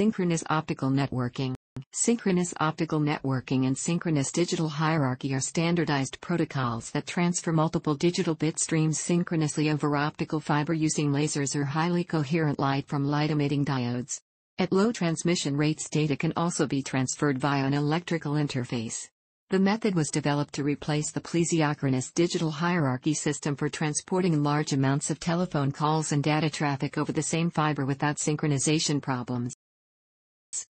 Synchronous optical networking. Synchronous optical networking and synchronous digital hierarchy are standardized protocols that transfer multiple digital bit streams synchronously over optical fiber using lasers or highly coherent light from light emitting diodes. At low transmission rates, data can also be transferred via an electrical interface. The method was developed to replace the plesiochronous digital hierarchy system for transporting large amounts of telephone calls and data traffic over the same fiber without synchronization problems.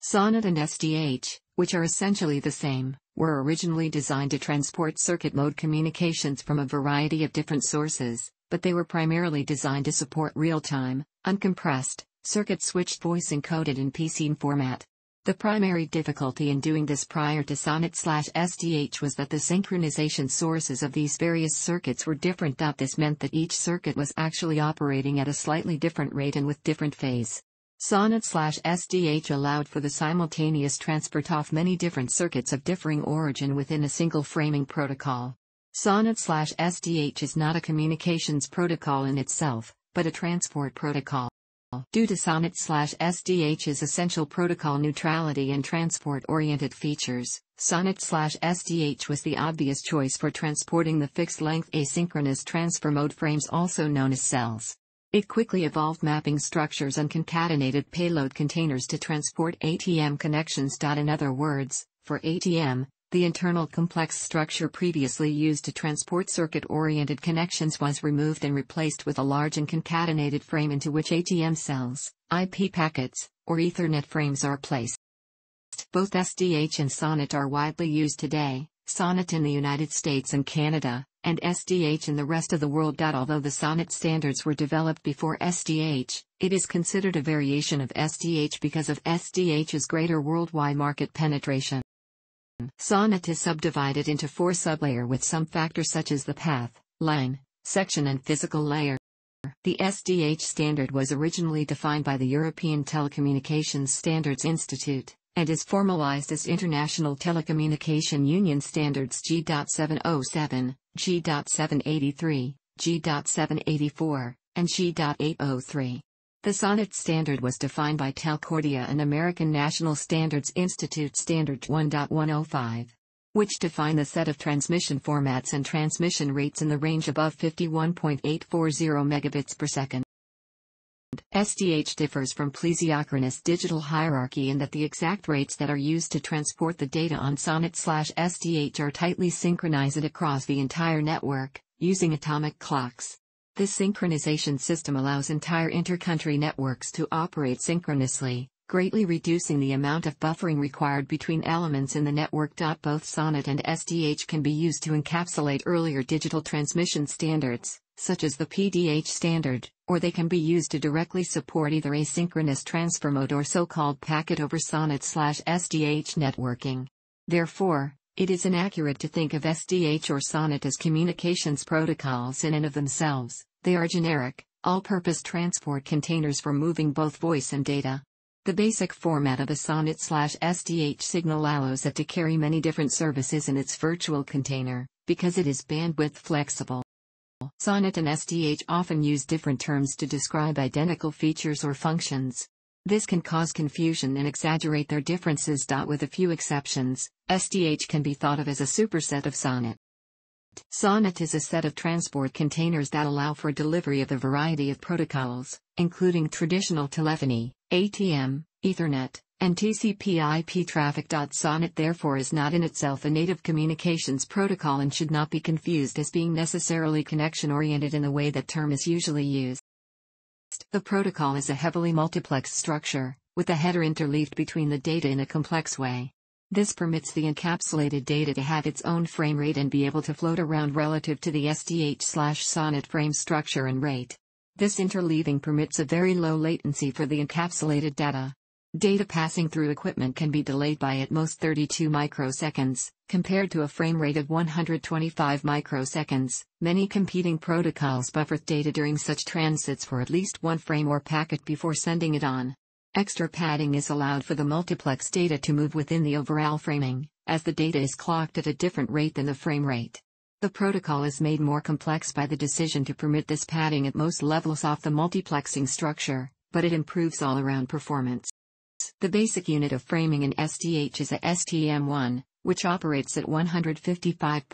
SONET and SDH, which are essentially the same, were originally designed to transport circuit mode communications from a variety of different sources, but they were primarily designed to support real-time, uncompressed, circuit switched voice encoded in PCM format. The primary difficulty in doing this prior to SONET/SDH was that the synchronization sources of these various circuits were different. This meant that each circuit was actually operating at a slightly different rate and with different phase. SONET/SDH allowed for the simultaneous transport of many different circuits of differing origin within a single framing protocol. SONET/SDH is not a communications protocol in itself, but a transport protocol. Due to SONET/SDH's essential protocol neutrality and transport-oriented features, SONET/SDH was the obvious choice for transporting the fixed-length asynchronous transfer mode frames also known as cells. It quickly evolved mapping structures and concatenated payload containers to transport ATM connections. In other words, for ATM, the internal complex structure previously used to transport circuit-oriented connections was removed and replaced with a large and concatenated frame into which ATM cells, IP packets, or Ethernet frames are placed. Both SDH and SONET are widely used today, SONET in the United States and Canada, and SDH in the rest of the world. Although the SONET standards were developed before SDH, it is considered a variation of SDH because of SDH's greater worldwide market penetration. SONET is subdivided into four sublayer with some factors such as the path, line, section and physical layer. The SDH standard was originally defined by the European Telecommunications Standards Institute, and is formalized as International Telecommunication Union Standards G.707, G.783, G.784, and G.803. The SONET standard was defined by Telcordia and American National Standards Institute Standard 1.105, which define the set of transmission formats and transmission rates in the range above 51.840 megabits per second. SDH differs from Plesiochronous digital hierarchy in that the exact rates that are used to transport the data on SONET/SDH are tightly synchronized across the entire network, using atomic clocks. This synchronization system allows entire intercountry networks to operate synchronously, greatly reducing the amount of buffering required between elements in the network. Both SONET and SDH can be used to encapsulate earlier digital transmission standards, such as the PDH standard, or they can be used to directly support either asynchronous transfer mode or so-called packet over SONET/SDH networking. Therefore, it is inaccurate to think of SDH or SONET as communications protocols in and of themselves. They are generic, all-purpose transport containers for moving both voice and data. The basic format of a SONET/SDH signal allows it to carry many different services in its virtual container, because it is bandwidth flexible. SONET and SDH often use different terms to describe identical features or functions. This can cause confusion and exaggerate their differences. With a few exceptions, SDH can be thought of as a superset of SONET. SONET is a set of transport containers that allow for delivery of a variety of protocols, including traditional telephony, ATM, Ethernet, and TCP/IP traffic. SONET therefore is not in itself a native communications protocol and should not be confused as being necessarily connection-oriented in the way that term is usually used. The protocol is a heavily multiplexed structure, with the header interleaved between the data in a complex way. This permits the encapsulated data to have its own frame rate and be able to float around relative to the SDH/SONET frame structure and rate. This interleaving permits a very low latency for the encapsulated data. Data passing through equipment can be delayed by at most 32 microseconds, compared to a frame rate of 125 microseconds. Many competing protocols buffer data during such transits for at least one frame or packet before sending it on. Extra padding is allowed for the multiplex data to move within the overall framing, as the data is clocked at a different rate than the frame rate. The protocol is made more complex by the decision to permit this padding at most levels off the multiplexing structure, but it improves all-around performance. The basic unit of framing in SDH is a STM1, which operates at 155.520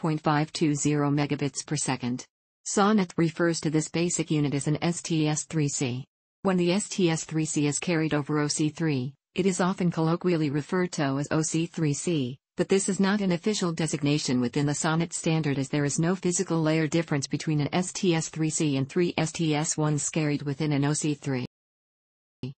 megabits per second. SONET refers to this basic unit as an STS3C. When the STS3C is carried over OC3, it is often colloquially referred to as OC3C, but this is not an official designation within the SONET standard as there is no physical layer difference between an STS3C and three STS1s carried within an OC3.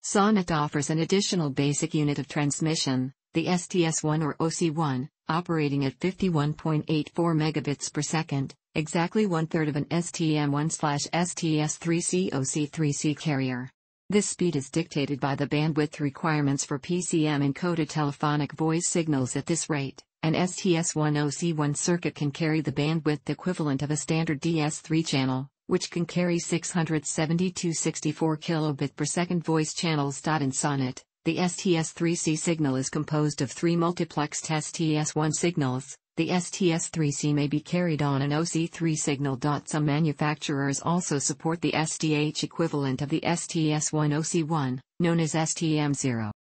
SONET offers an additional basic unit of transmission, the STS1 or OC1, operating at 51.84 megabits per second, exactly one third of an STM1/STS3C OC3C carrier. This speed is dictated by the bandwidth requirements for PCM encoded telephonic voice signals at this rate. An STS1OC1 circuit can carry the bandwidth equivalent of a standard DS3 channel, which can carry 672 64 kilobit per second voice channels. In SONET, the STS3C signal is composed of three multiplexed STS1 signals. The STS3C may be carried on an OC3 signal. Some manufacturers also support the SDH equivalent of the STS1 OC1, known as STM0.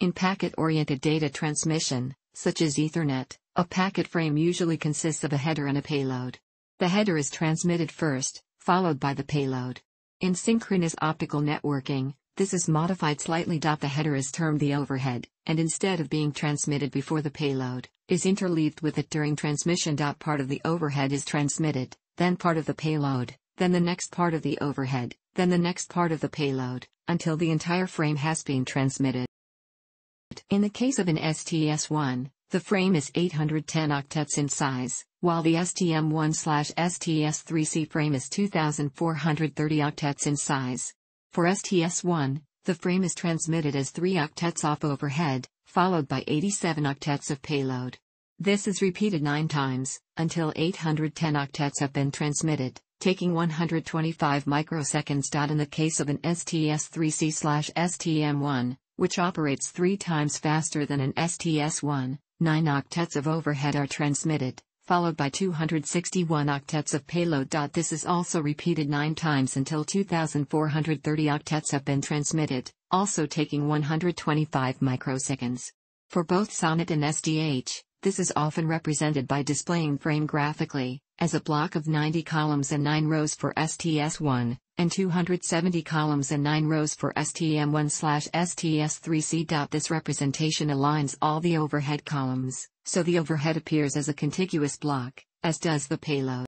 In packet-oriented data transmission, such as Ethernet, a packet frame usually consists of a header and a payload. The header is transmitted first, followed by the payload. In synchronous optical networking, this is modified slightly. The header is termed the overhead, and instead of being transmitted before the payload, is interleaved with it during transmission. Part of the overhead is transmitted, then part of the payload, then the next part of the overhead, then the next part of the payload, until the entire frame has been transmitted. In the case of an STS1, the frame is 810 octets in size, while the STM1/STS3C frame is 2430 octets in size. For STS1, the frame is transmitted as 3 octets off overhead, followed by 87 octets of payload. This is repeated 9 times, until 810 octets have been transmitted, taking 125 microseconds. In the case of an STS3C/STM1, which operates 3 times faster than an STS1, 9 octets of overhead are transmitted, followed by 261 octets of payload. This is also repeated 9 times until 2430 octets have been transmitted, also taking 125 microseconds. For both SONET and SDH, this is often represented by displaying frame graphically, as a block of 90 columns and 9 rows for STS1, and 270 columns and 9 rows for STM1/STS3C. This representation aligns all the overhead columns, so the overhead appears as a contiguous block, as does the payload.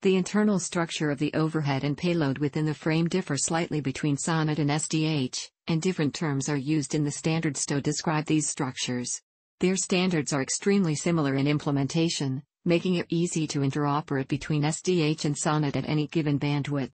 The internal structure of the overhead and payload within the frame differ slightly between SONET and SDH, and different terms are used in the standards to describe these structures. Their standards are extremely similar in implementation, making it easy to interoperate between SDH and SONET at any given bandwidth.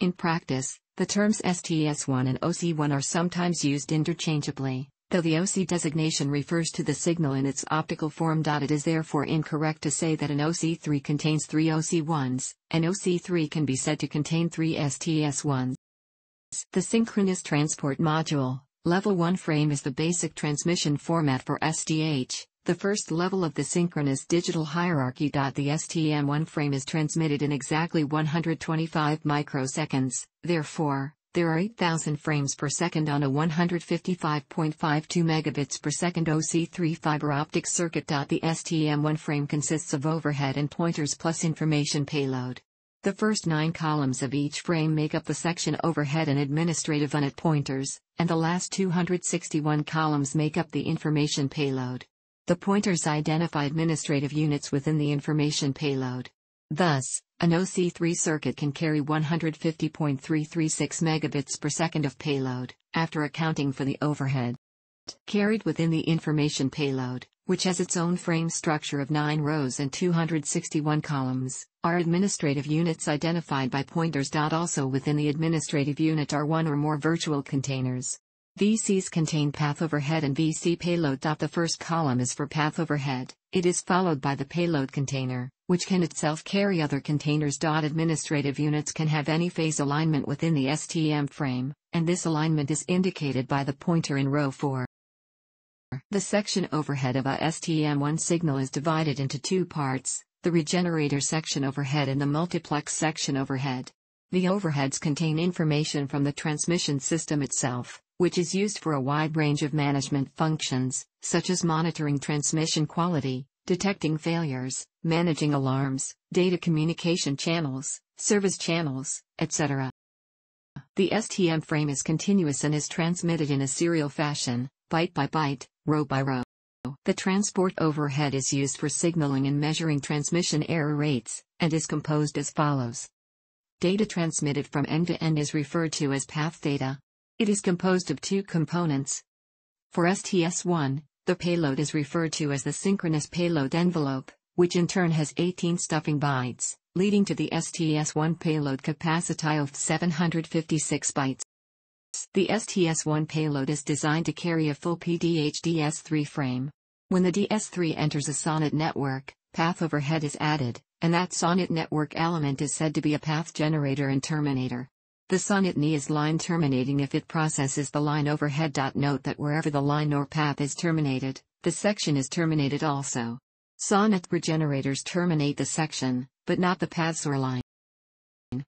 In practice, the terms STS1 and OC1 are sometimes used interchangeably, though the OC designation refers to the signal in its optical form. It is therefore incorrect to say that an OC3 contains three OC1s, an OC3 can be said to contain three STS1s. The Synchronous Transport Module, Level 1 frame is the basic transmission format for SDH, the first level of the synchronous digital hierarchy. The STM1 frame is transmitted in exactly 125 microseconds, therefore, there are 8000 frames per second on a 155.52 megabits per second OC3 fiber optic circuit. The STM1 frame consists of overhead and pointers plus information payload. The first nine columns of each frame make up the section overhead and administrative unit pointers, and the last 261 columns make up the information payload. The pointers identify administrative units within the information payload. Thus, an OC3 circuit can carry 150.336 megabits per second of payload, after accounting for the overhead. Carried within the information payload, which has its own frame structure of 9 rows and 261 columns, are administrative units identified by pointers. Also within the administrative unit are one or more virtual containers. VCs contain path overhead and VC payload. The first column is for path overhead, it is followed by the payload container, which can itself carry other containers. Administrative units can have any phase alignment within the STM frame, and this alignment is indicated by the pointer in row 4. The section overhead of a STM1 signal is divided into two parts, the regenerator section overhead and the multiplex section overhead. The overheads contain information from the transmission system itself, which is used for a wide range of management functions, such as monitoring transmission quality, detecting failures, managing alarms, data communication channels, service channels, etc. The STM frame is continuous and is transmitted in a serial fashion, byte by byte, row by row. The transport overhead is used for signaling and measuring transmission error rates, and is composed as follows. Data transmitted from end to end is referred to as path data. It is composed of two components. For STS1, the payload is referred to as the synchronous payload envelope, which in turn has 18 stuffing bytes, leading to the STS1 payload capacity of 756 bytes. The STS1 payload is designed to carry a full PDH DS3 frame. When the DS3 enters a SONET network, path overhead is added, and that SONET network element is said to be a path generator and terminator. The SONET NI is line terminating if it processes the line overhead. Note that wherever the line or path is terminated, the section is terminated also. SONET regenerators terminate the section, but not the paths or line.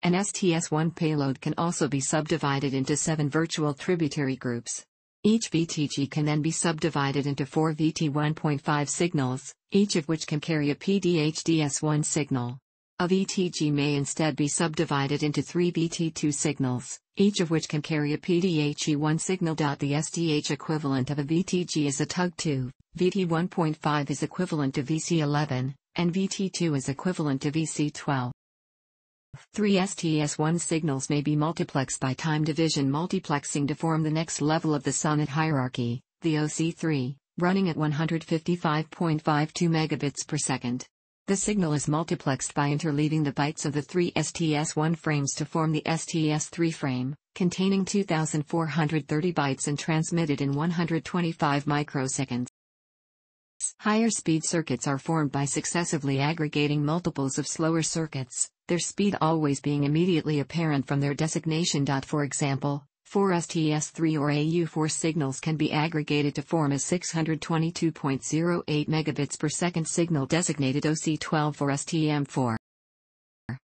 An STS1 payload can also be subdivided into seven virtual tributary groups. Each VTG can then be subdivided into four VT1.5 signals, each of which can carry a PDHDS1 signal. A VTG may instead be subdivided into three VT2 signals, each of which can carry a PDHE1 signal. The SDH equivalent of a VTG is a TUG2, VT1.5 is equivalent to VC11, and VT2 is equivalent to VC12. Three STS1 signals may be multiplexed by time division multiplexing to form the next level of the SONET hierarchy, the OC3, running at 155.52 megabits per second. The signal is multiplexed by interleaving the bytes of the three STS1 frames to form the STS3 frame, containing 2430 bytes and transmitted in 125 microseconds. Higher speed circuits are formed by successively aggregating multiples of slower circuits, their speed always being immediately apparent from their designation. For example, 4 STS3 or AU4 signals can be aggregated to form a 622.08 megabits per second signal designated OC12 or STM4.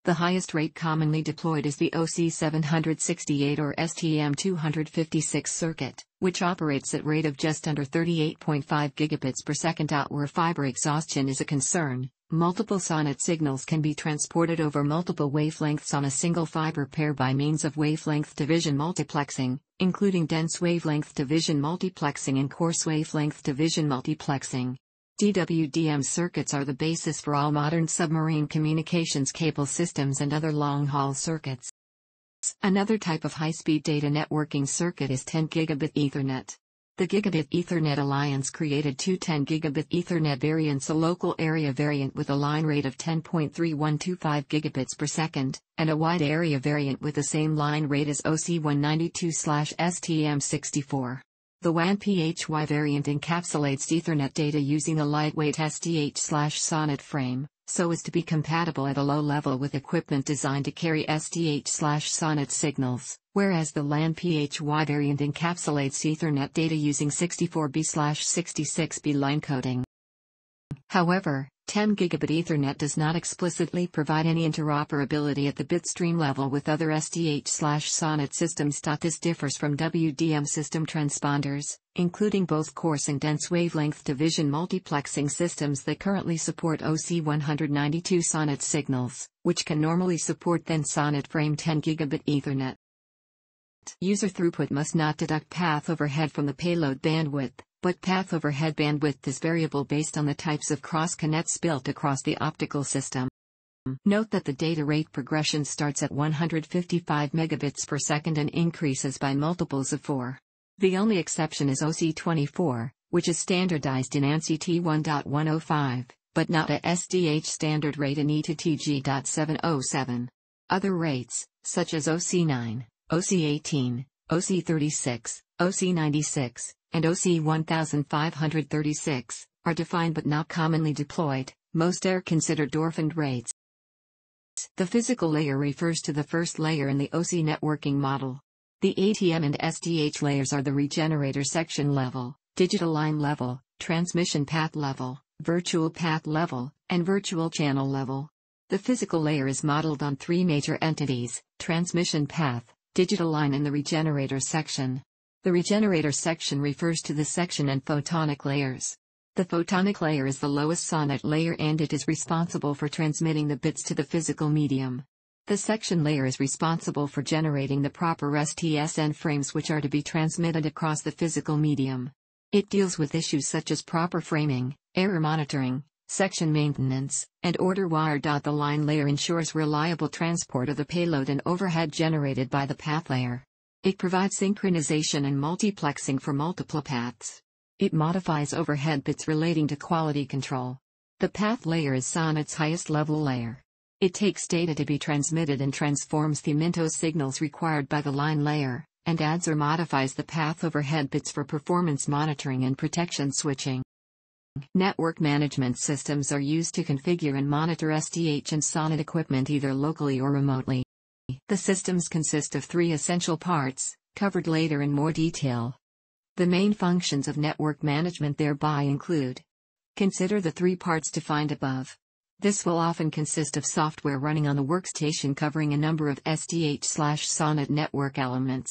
The highest rate commonly deployed is the OC768 or STM256 circuit, which operates at a rate of just under 38.5 gigabits per second. Where fiber exhaustion is a concern, multiple SONET signals can be transported over multiple wavelengths on a single fiber pair by means of wavelength division multiplexing, including dense wavelength division multiplexing and coarse wavelength division multiplexing. DWDM circuits are the basis for all modern submarine communications cable systems and other long-haul circuits. Another type of high-speed data networking circuit is 10 gigabit Ethernet. The Gigabit Ethernet Alliance created two 10 gigabit Ethernet variants a local area variant with a line rate of 10.3125 gigabits per second, and a wide area variant with the same line rate as OC192/STM64. The WAN-PHY variant encapsulates Ethernet data using a lightweight SDH/SONET frame, so as to be compatible at a low level with equipment designed to carry SDH/SONET signals, whereas the LAN-PHY variant encapsulates Ethernet data using 64B/66B line coding. However, 10 gigabit Ethernet does not explicitly provide any interoperability at the bitstream level with other SDH/SONET systems. This differs from WDM system transponders, including both coarse and dense wavelength division multiplexing systems that currently support OC192 SONET signals, which can normally support then SONET frame 10 gigabit Ethernet. User throughput must not deduct path overhead from the payload bandwidth but path overhead bandwidth is variable based on the types of cross-connects built across the optical system. Note that the data rate progression starts at 155 megabits per second and increases by multiples of 4. The only exception is OC24, which is standardized in ANSI T1.105, but not a SDH standard rate in ETTG.707. Other rates, such as OC9, OC18, OC36, OC96, and OSI 1536, are defined but not commonly deployed, most are considered orphaned rates. The physical layer refers to the first layer in the OC networking model. The ATM and SDH layers are the regenerator section level, digital line level, transmission path level, virtual path level, and virtual channel level. The physical layer is modeled on three major entities transmission path, digital line, in the regenerator section. The regenerator section refers to the section and photonic layers. The photonic layer is the lowest SONET layer and it is responsible for transmitting the bits to the physical medium. The section layer is responsible for generating the proper STSN frames which are to be transmitted across the physical medium. It deals with issues such as proper framing, error monitoring, section maintenance, and order wire. The line layer ensures reliable transport of the payload and overhead generated by the path layer. It provides synchronization and multiplexing for multiple paths. It modifies overhead bits relating to quality control. The path layer is SONET's highest level layer. It takes data to be transmitted and transforms the Minto signals required by the line layer, and adds or modifies the path overhead bits for performance monitoring and protection switching. Network management systems are used to configure and monitor SDH and SONET equipment either locally or remotely. The systems consist of three essential parts, covered later in more detail. The main functions of network management thereby include Consider the three parts defined above. This will often consist of software running on a workstation covering a number of SDH/SONET network elements.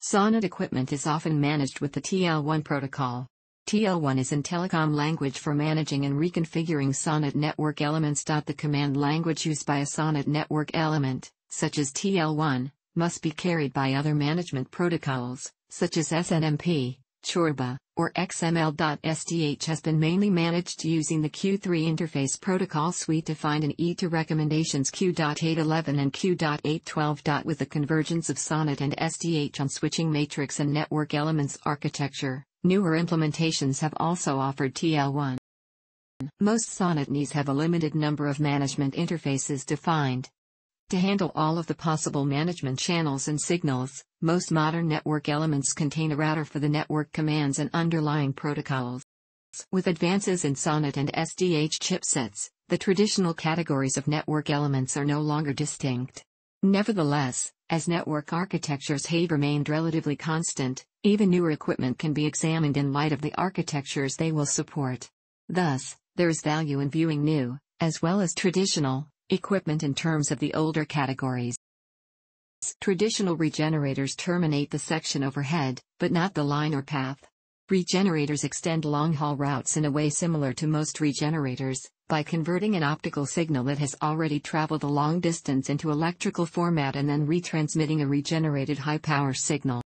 SONET equipment is often managed with the TL1 protocol. TL1 is in telecom language for managing and reconfiguring SONET network elements. The command language used by a SONET network element, such as TL1, must be carried by other management protocols, such as SNMP, CORBA, or XML.SDH has been mainly managed using the Q3 interface protocol suite defined in E2 recommendations Q.811 and Q.812. With the convergence of SONET and SDH on switching matrix and network elements architecture, newer implementations have also offered TL1. Most SONET NIEs have a limited number of management interfaces defined, to handle all of the possible management channels and signals, most modern network elements contain a router for the network commands and underlying protocols. With advances in SONET and SDH chipsets, the traditional categories of network elements are no longer distinct. Nevertheless, as network architectures have remained relatively constant, even newer equipment can be examined in light of the architectures they will support. Thus, there is value in viewing new, as well as traditional, Equipment in terms of the older categories. Traditional regenerators terminate the section overhead, but not the line or path. Regenerators extend long-haul routes in a way similar to most regenerators, by converting an optical signal that has already traveled a long distance into electrical format and then retransmitting a regenerated high-power signal.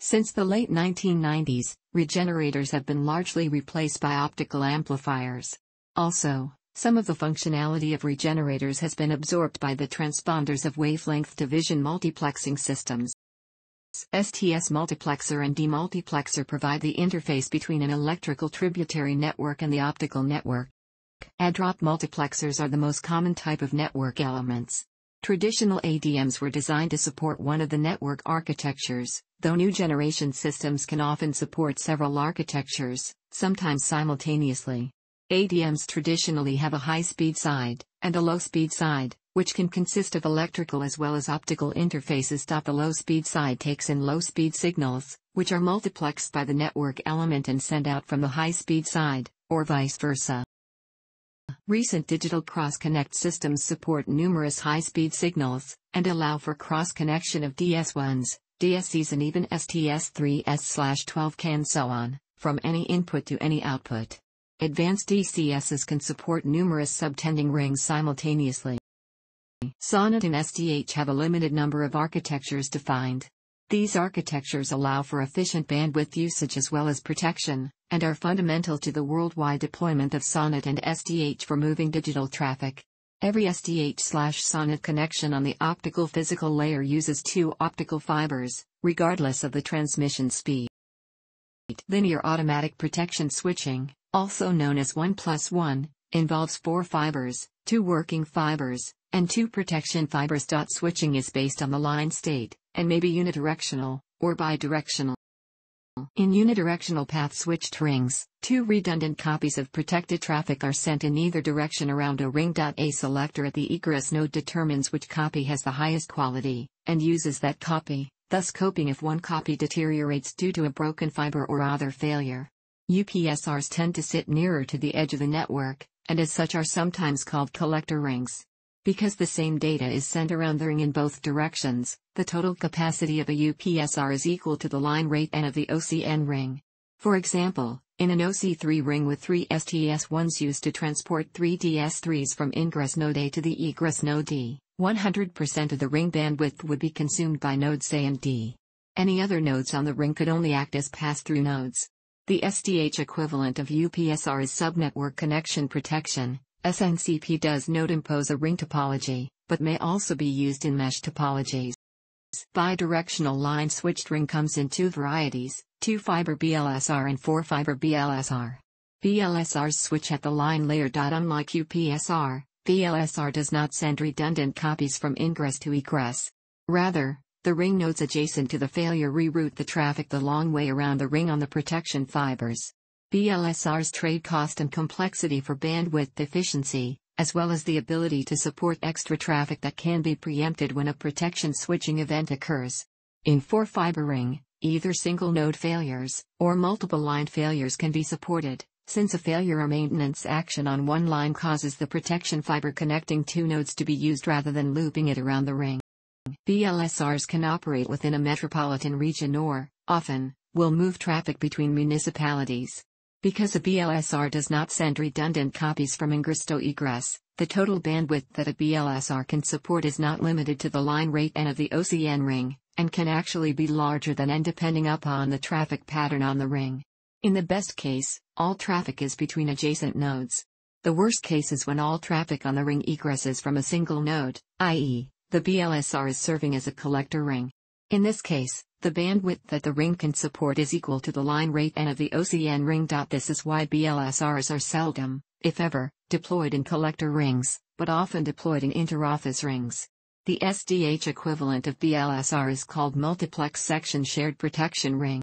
Since the late 1990s, regenerators have been largely replaced by optical amplifiers. Also, some of the functionality of regenerators has been absorbed by the transponders of wavelength division multiplexing systems. STS multiplexer and demultiplexer provide the interface between an electrical tributary network and the optical network. Add-drop multiplexers are the most common type of network elements. Traditional ADMs were designed to support one of the network architectures, though new generation systems can often support several architectures, sometimes simultaneously. ADMs traditionally have a high-speed side, and a low-speed side, which can consist of electrical as well as optical interfaces. The low-speed side takes in low-speed signals, which are multiplexed by the network element and sent out from the high-speed side, or vice versa. Recent digital cross-connect systems support numerous high-speed signals, and allow for cross-connection of DS1s, DSCs and even STS3S/12CAN so on, from any input to any output. Advanced DCSs can support numerous subtending rings simultaneously. SONET and SDH have a limited number of architectures defined. These architectures allow for efficient bandwidth usage as well as protection, and are fundamental to the worldwide deployment of SONET and SDH for moving digital traffic. Every SDH/SONET connection on the optical physical layer uses two optical fibers, regardless of the transmission speed. Linear automatic protection switching, also known as 1 plus 1, involves four fibers, two working fibers, and two protection fibers. Switching is based on the line state, and may be unidirectional, or bidirectional. In unidirectional path switched rings, two redundant copies of protected traffic are sent in either direction around a ring. A selector at the egress node determines which copy has the highest quality, and uses that copy, thus coping if one copy deteriorates due to a broken fiber or other failure. UPSRs tend to sit nearer to the edge of the network, and as such are sometimes called collector rings. Because the same data is sent around the ring in both directions, the total capacity of a UPSR is equal to the line rate n of the OCN ring. For example, in an OC3 ring with three STS1s used to transport three DS3s from ingress node A to the egress node D, 100% of the ring bandwidth would be consumed by nodes A and D. Any other nodes on the ring could only act as pass-through nodes. The SDH equivalent of UPSR is subnetwork connection protection. SNCP does not impose a ring topology, but may also be used in mesh topologies. Bidirectional line switched ring comes in two varieties, 2-fiber BLSR and 4-fiber BLSR. BLSRs switch at the line layer. Unlike UPSR, BLSR does not send redundant copies from ingress to egress. Rather, the ring nodes adjacent to the failure reroute the traffic the long way around the ring on the protection fibers. BLSRs trade cost and complexity for bandwidth efficiency, as well as the ability to support extra traffic that can be preempted when a protection switching event occurs. In 4-fiber ring, either single node failures or multiple line failures can be supported, since a failure or maintenance action on one line causes the protection fiber connecting two nodes to be used rather than looping it around the ring. BLSRs can operate within a metropolitan region or, often, will move traffic between municipalities. Because a BLSR does not send redundant copies from ingress to egress, the total bandwidth that a BLSR can support is not limited to the line rate n of the OCN ring, and can actually be larger than n depending upon the traffic pattern on the ring. In the best case, all traffic is between adjacent nodes. The worst case is when all traffic on the ring egresses from a single node, i.e., the BLSR is serving as a collector ring. In this case, the bandwidth that the ring can support is equal to the line rate n of the OCN ring. This is why BLSRs are seldom, if ever, deployed in collector rings, but often deployed in interoffice rings. The SDH equivalent of BLSR is called multiplex section shared protection ring.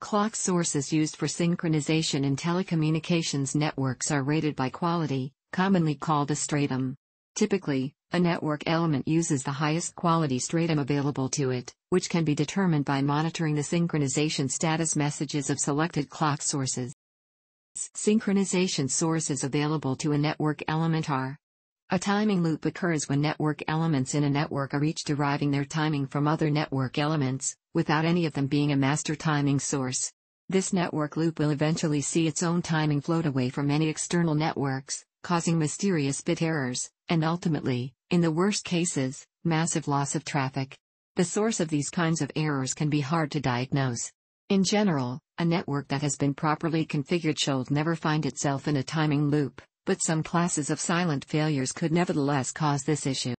Clock sources used for synchronization in telecommunications networks are rated by quality, commonly called a stratum. Typically, a network element uses the highest quality stratum available to it, which can be determined by monitoring the synchronization status messages of selected clock sources. Synchronization sources available to a network element are a timing loop occurs when network elements in a network are each deriving their timing from other network elements, without any of them being a master timing source. This network loop will eventually see its own timing float away from any external networks, causing mysterious bit errors, and ultimately, in the worst cases, massive loss of traffic. The source of these kinds of errors can be hard to diagnose. In general, a network that has been properly configured should never find itself in a timing loop, but some classes of silent failures could nevertheless cause this issue.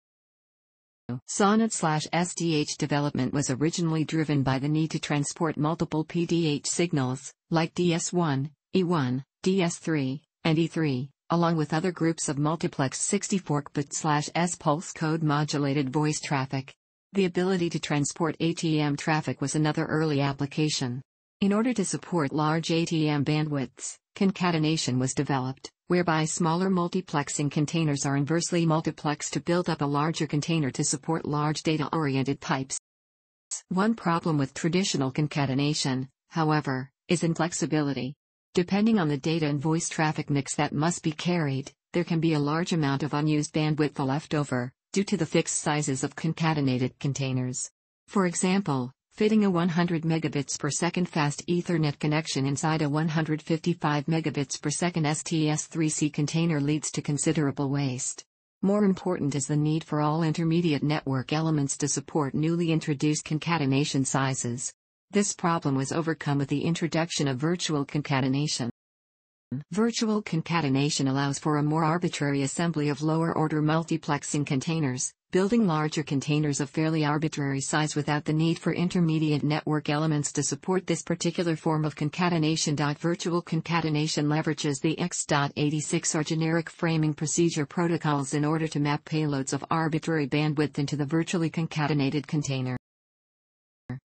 SONET/SDH development was originally driven by the need to transport multiple PDH signals, like DS1, E1, DS3, and E3, along with other groups of multiplex 64 bit slash S pulse code modulated voice traffic. The ability to transport ATM traffic was another early application. In order to support large ATM bandwidths, concatenation was developed, whereby smaller multiplexing containers are inversely multiplexed to build up a larger container to support large data-oriented pipes. One problem with traditional concatenation, however, is inflexibility. Depending on the data and voice traffic mix that must be carried, there can be a large amount of unused bandwidth left over, due to the fixed sizes of concatenated containers. For example, fitting a 100 megabits per second fast Ethernet connection inside a 155 megabits per second STS3C container leads to considerable waste. More important is the need for all intermediate network elements to support newly introduced concatenation sizes. This problem was overcome with the introduction of virtual concatenation. Virtual concatenation allows for a more arbitrary assembly of lower-order multiplexing containers, building larger containers of fairly arbitrary size without the need for intermediate network elements to support this particular form of concatenation. Virtual concatenation leverages the X.86 or generic framing procedure protocols in order to map payloads of arbitrary bandwidth into the virtually concatenated container.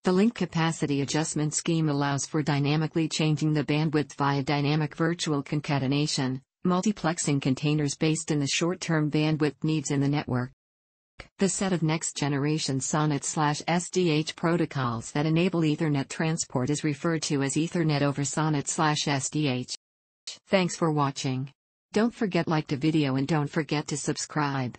The link capacity adjustment scheme allows for dynamically changing the bandwidth via dynamic virtual concatenation, multiplexing containers based in the short-term bandwidth needs in the network. The set of next-generation SONET/SDH protocols that enable Ethernet transport is referred to as Ethernet over SONET/SDH. Thanks for watching. Don't forget like the video and don't forget to subscribe.